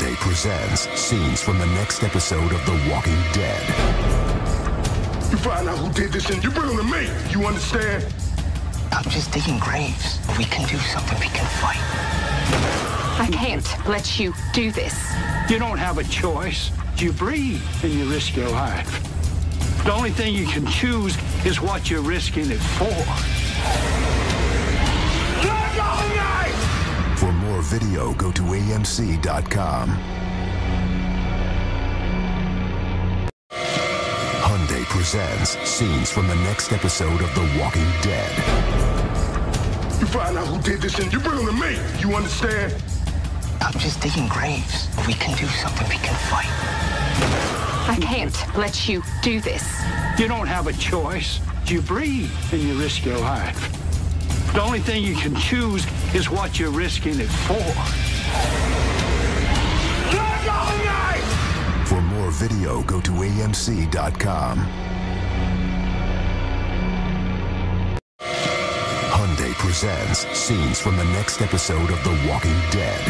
Hyundai presents scenes from the next episode of The Walking Dead. You find out who did this and you bring them to me. You understand? I'm just digging graves. If we can do something, we can fight. I can't let you do this. You don't have a choice. You breathe and you risk your life. The only thing you can choose is what you're risking it for. Video, go to amc.com. Hyundai presents scenes from the next episode of The Walking Dead. You find out who did this and you bring them to me. You understand? I'm just digging graves. If we can do something, we can fight. I can't let you do this. You don't have a choice. You breathe and you risk your life. The only thing you can choose is what you're risking it for. For more video, go to amc.com. Hyundai presents scenes from the next episode of The Walking Dead.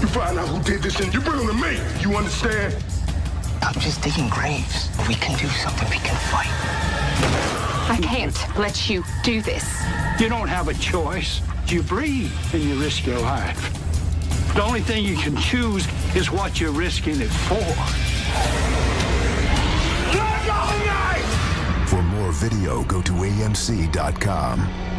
You find out who did this and you bring them to me. You understand? I'm just digging graves. If we can do something, we can fight. I can't let you do this. You don't have a choice. You breathe and you risk your life. The only thing you can choose is what you're risking it for. For more video, go to amc.com.